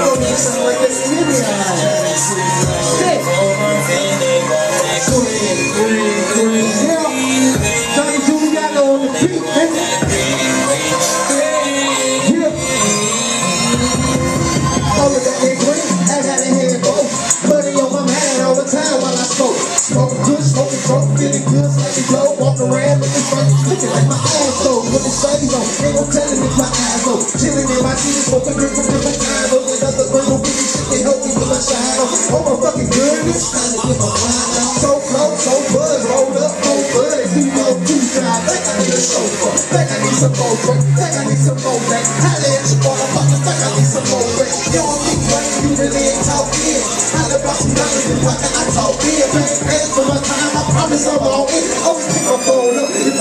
don't need some like this in your eyes. Shit. Green, green, green. Yeah. Johnny Giuliano on the beat. Yeah. Oh, that green. I had a head both. Money on my man all the time while I smoke. Smoke good, smoking broke, feeling good, like a glow. Walk around looking funny, looking like my ass though. With the shades on, ain't no telling if my eyes though. Chilling in my jeans, smoking drink from different kinds. Oh my fucking good. So close, so buzz, rolled up, no bud, and do no two drive. Think I need a chauffeur, think I need some more break, think I need some more back. you wanna fuck? think I need some more break. You don't think right, you really ain't talking. Holla about some dollars and what I talk in. Paying for my time, I promise I'm all in. Always pick my phone up.